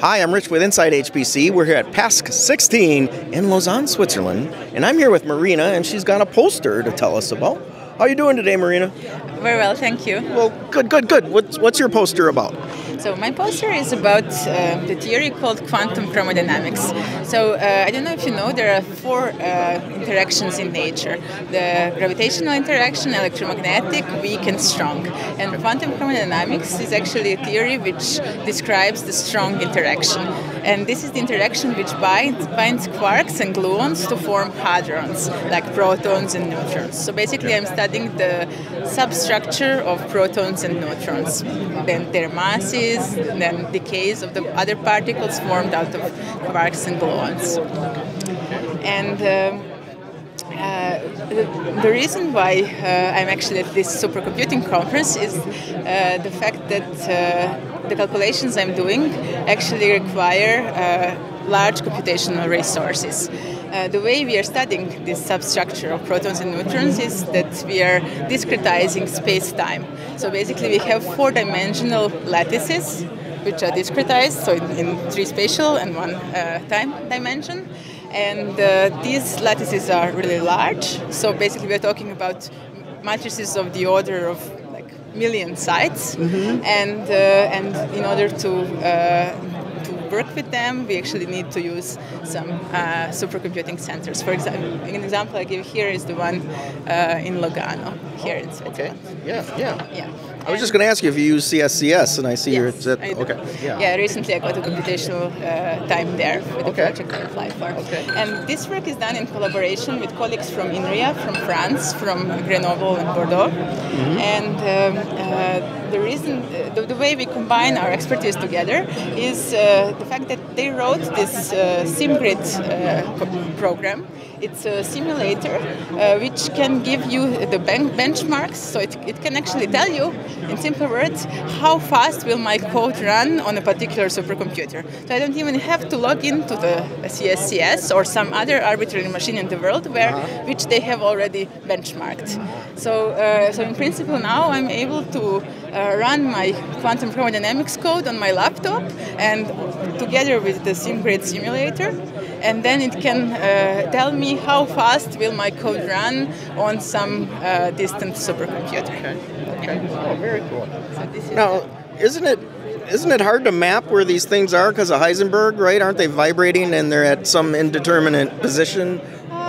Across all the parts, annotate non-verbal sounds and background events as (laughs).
Hi, I'm Rich with Inside HPC. We're here at PASC 16 in Lausanne, Switzerland, and I'm here with Marina, and she's got a poster to tell us about. How are you doing today, Marina? Very well, thank you. Well, good, good, good. What's, what's your poster about? So my poster is about uh, the theory called quantum chromodynamics. So uh, I don't know if you know, there are four uh, interactions in nature: the gravitational interaction, electromagnetic, weak, and strong. And quantum chromodynamics is actually a theory which describes the strong interaction. And this is the interaction which binds, binds quarks and gluons to form hadrons, like protons and neutrons. So basically, I'm studying the substructure of protons and neutrons, then their masses and then decays of the other particles formed out of quarks and gluons. And um, uh, the, the, reason why uh, I'm actually at this supercomputing conference is uh, the fact that uh, the calculations I'm doing actually require uh, large computational resources. Uh, the way we are studying this substructure of protons and neutrons is that we are discretizing space-time. So basically we have four-dimensional lattices which are discretized, so in, in three spatial and one uh, time dimension. And uh, these lattices are really large, so basically we're talking about matrices of the order of like million sites, mm-hmm. and uh, and in order to uh, work with them, we actually need to use some uh, supercomputing centers. For example, an example I give here is the one uh, in Lugano, here in Switzerland. Okay. Yeah, yeah. Yeah. I was just going to ask you if you use CSCS, and I see yes, you're at, okay. Yeah. yeah, recently I got a computational uh, time there with okay. a project called FlyFar. Okay. And this work is done in collaboration with colleagues from INRIA, from France, from Grenoble and Bordeaux. Mm-hmm. And um, uh, the reason, the, the, way we combine our expertise together is uh, the fact that they wrote this uh, SimGrid uh, program it's a simulator uh, which can give you the ben- benchmarks, so it, it can actually tell you, in simple words, how fast will my code run on a particular supercomputer. So I don't even have to log into the CSCS or some other arbitrary machine in the world where uh-huh. which they have already benchmarked. So, uh, so in principle now I'm able to uh, run my quantum chromodynamics code on my laptop and together with the SimGrid simulator and then it can uh, tell me how fast will my code run on some uh, distant supercomputer. Okay. Okay. Oh, very cool. So now, isn't it isn't it hard to map where these things are because of Heisenberg, right? Aren't they vibrating and they're at some indeterminate position?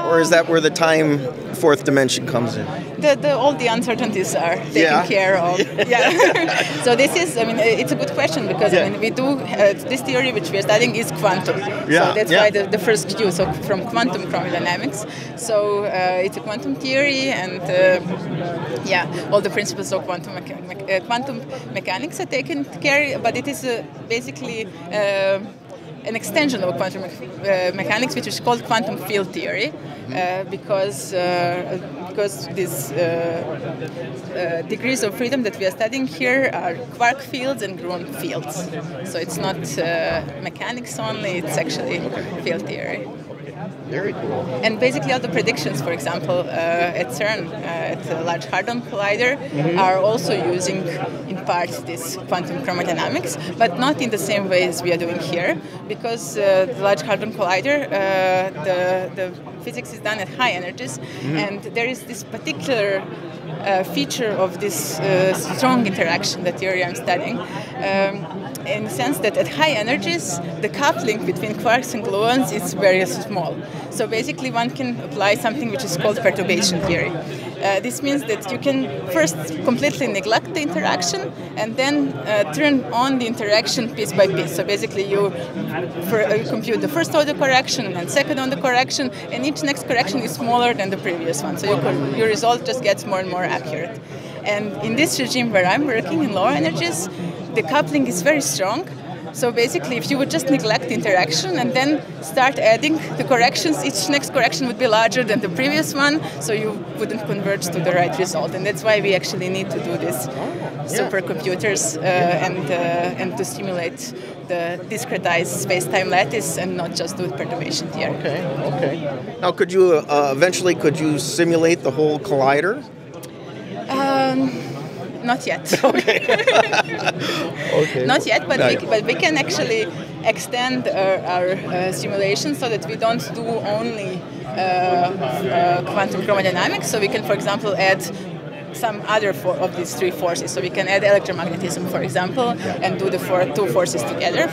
or is that where the time fourth dimension comes in? The, the, all the uncertainties are taken yeah. care of. (laughs) yeah. (laughs) so this is, I mean, it's a good question because yeah. I mean, we do uh, this theory which we are studying is quantum. Yeah. So that's why the, the first Q, so from quantum chromodynamics. So uh, it's a quantum theory, and uh, yeah, all the principles of quantum mecha- me- uh, quantum mechanics are taken care. of, But it is uh, basically uh, an extension of quantum me- uh, mechanics, which is called quantum field theory, uh, because uh, because these degrees of freedom that we are studying here are quark fields and gluon fields. So it's not mechanics only; it's actually field theory. Very cool. And basically, all the predictions, for example, uh, at CERN, uh, at the Large Hadron Collider, mm-hmm. are also using, in part, this quantum chromodynamics, but not in the same way as we are doing here, because uh, the Large Hadron Collider, uh, the, the physics is done at high energies, mm-hmm. and there is this particular uh, feature of this uh, strong interaction that theory I'm studying. Um, in the sense that at high energies, the coupling between quarks and gluons is very small. So basically, one can apply something which is called perturbation theory. Uh, this means that you can first completely neglect the interaction and then uh, turn on the interaction piece by piece. So basically, you, for, uh, you compute the first order correction and second order correction, and each next correction is smaller than the previous one. So your, your result just gets more and more accurate. And in this regime where I'm working in lower energies, the coupling is very strong. So basically, if you would just neglect interaction and then start adding the corrections, each next correction would be larger than the previous one, so you wouldn't converge to the right result. And that's why we actually need to do this supercomputers uh, and uh, and to simulate the discretized space-time lattice and not just do perturbation theory. Okay. Okay. Now, could you uh, eventually could you simulate the whole collider? Um, not yet. (laughs) okay. (laughs) okay. Not yet, but, we, but we can actually extend our, our uh, simulation so that we don't do only uh, uh, quantum chromodynamics. So we can, for example, add some other for, of these three forces. So we can add electromagnetism, for example, and do the four, two forces together.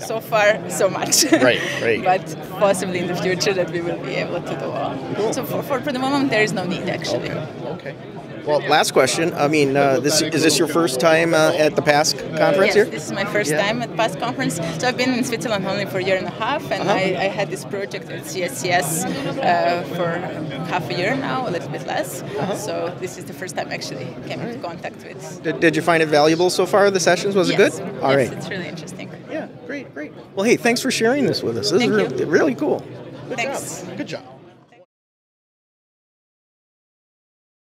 So far, so much. Right, right. (laughs) but possibly in the future that we will be able to do all. Cool. So for, for, for the moment, there is no need actually. Okay. Well, last question. I mean, uh, this is this your first time uh, at the PASC conference yes, here? this is my first Yeah. time at PASC conference. So I've been in Switzerland only for a year and a half, and Uh-huh. I, I had this project at CSCS uh, for half a year now, a little bit less. Uh-huh. So this is the first time I actually came into contact with. Did, did you find it valuable so far? The sessions was yes. it good? All yes, right. it's really interesting. Great, great. Well, hey, thanks for sharing this with us. This Thank is really, really cool. Good Thanks. job. Good job.